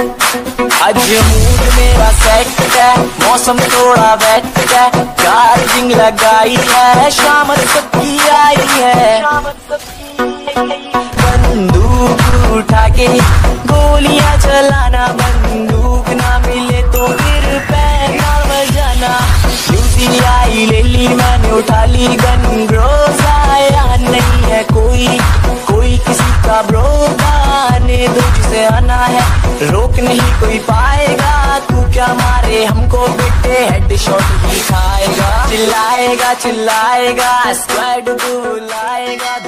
आज मूड मेरा सेट है, मौसम थोड़ा वेट है चार्जिंग लगाई है, शाम सबकी आई है। बंदूक उठा के गोलियाँ चलाना, बंदूक ना मिले तो फिर पैना बजाना आई ले ली, मैंने उठा ली गन आना है। रोक नहीं कोई पाएगा। तू क्या मारे? हमको बेटे हेड शॉट दिखाएगा खाएगा। चिल्लाएगा चिल्लाएगा स्क्वाड बुलाएगा